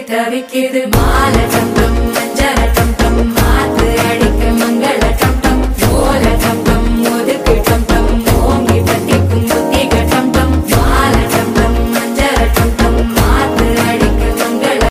தவிக்குது மாலை